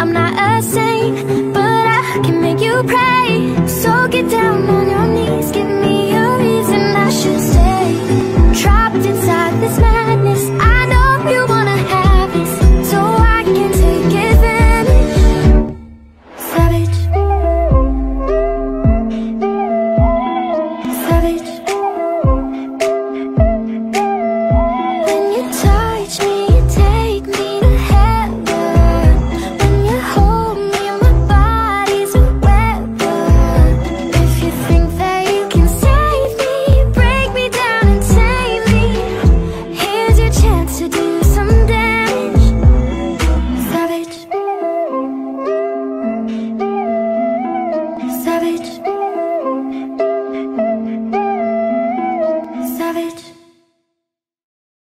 I'm not a saint.